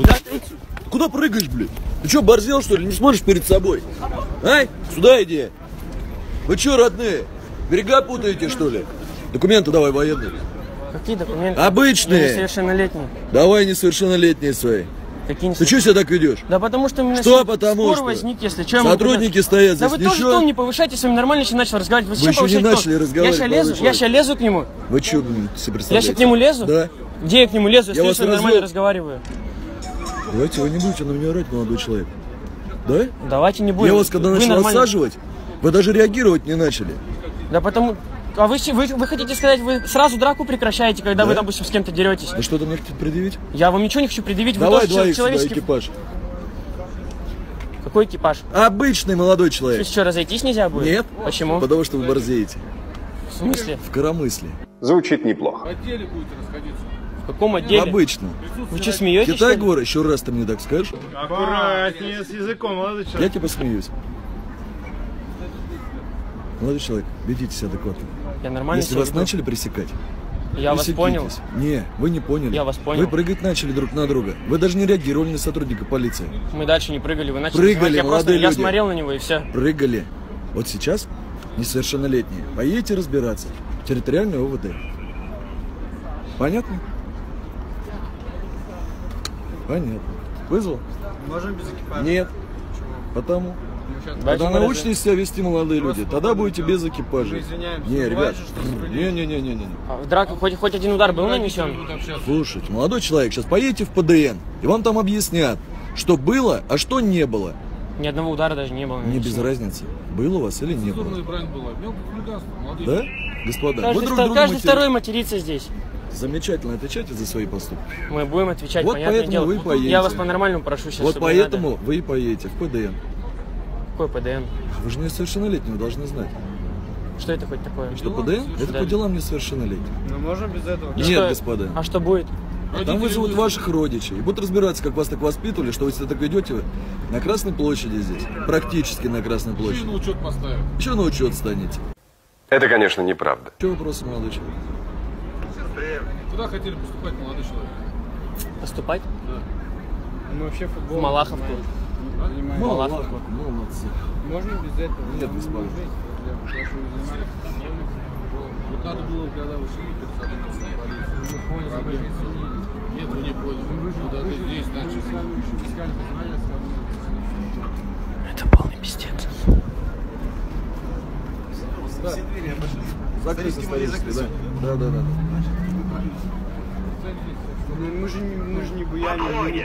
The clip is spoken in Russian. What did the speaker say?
Куда ты? Куда прыгаешь, блядь? Ты что, борзел, что ли? Не смотришь перед собой? Ай, сюда иди. Вы что, родные? Берега путаете, что ли? Документы давай военные. Какие документы? Обычные. Я несовершеннолетний. Давай несовершеннолетние свои. Какие Ты что себя так ведешь? Да потому что у меня Что потому спор что? возник, если что. я могу Сотрудники стоят Да здесь, вы тоже тон не повышайте, с вами нормально еще начал разговаривать. Вы, Вы еще не начали тон? разговаривать, Я сейчас лезу, я сейчас лезу к нему. Вы что себе Я представляете? сейчас к нему лезу? Да. Где я к нему лезу? Я, Я с нормально разговариваю. Давайте вы не будете на меня орать, молодой человек. Да? Давайте не будем. Я вас когда Вы начал нормально- отсаживать, вы даже реагировать не начали. Да потому... А вы, вы, вы хотите сказать, вы сразу драку прекращаете, когда вы, Да. допустим, с кем-то деретесь? Вы что-то мне хотите предъявить? Я вам ничего не хочу предъявить, вы Давай тоже двоих сюда, человеческий... экипаж. Какой экипаж? Обычный молодой человек. есть что, разойтись нельзя будет? Нет. Почему? Потому что вы борзеете. В смысле? В коромысле. Звучит неплохо. В каком отделе? Обычно. Вы что, смеетесь? Китай, говорю, еще раз ты мне так скажешь, Аккуратнее с языком, молодой человек. я типа смеюсь. Молодой человек, ведите себя адекватно. Я нормально Если вас веду. начали пресекать, Я вас понял. Не, вы не поняли. Я вас понял. Вы прыгать начали друг на друга. Вы даже не реагировали на сотрудника полиции. Мы дальше не прыгали, вы начали Прыгали. Я просто молодые я люди. смотрел на него и все. Прыгали. Вот сейчас несовершеннолетние. Поедете разбираться. Территориальный ОВД. Понятно? Понятно. Вызвал? Можем без экипажа? Нет. Потому. Давайте Когда научитесь себя вести молодые люди, тогда будете без экипажа. Мы извиняемся. Не, ребят. же, что с Не, не, не, не, не. А В драку хоть, хоть один удар был нанесен? Слушайте, молодой человек, сейчас поедете в ПДН, и вам там объяснят, что было, а что не было. Ни одного удара даже не было. Не без разницы, было у вас или не было. Да? Господа, Каждый, вы друг каждый второй матерится здесь. Замечательно отвечайте за свои поступки. Мы будем отвечать, Вот понятное поэтому дело. вы поедете. Я вас по-нормальному прошу сейчас, вот поэтому надо. вы и поедете в ПДН. Какой ПДН? Вы же несовершеннолетние, вы должны знать. Что это хоть такое? Что ПДН? Это Да. по делам несовершеннолетних. Ну можем без этого. Нет, что- господа. А что будет? Там вызовут ваших родичей и будут разбираться, как вас так воспитывали, что вы себя так ведете на Красной площади здесь. Практически на Красной площади. на учет поставим. Еще на учет станете. Это, конечно, неправда. Что вопросы, молодой человек? Куда хотели поступать, молодой человек? Поступать? Мы вообще футбол. В Малаховку. занимаемся. Малаховку. Молодцы. Можно без этого? Нет, вашего внимания. Вот надо было, когда вы шли перед. Нет, вы не поняли. Куда ты здесь начали? Это полный пиздец. Закрыто исторически, да? Да, да, да. Ну, Мы же не, мы же не буяним. мы не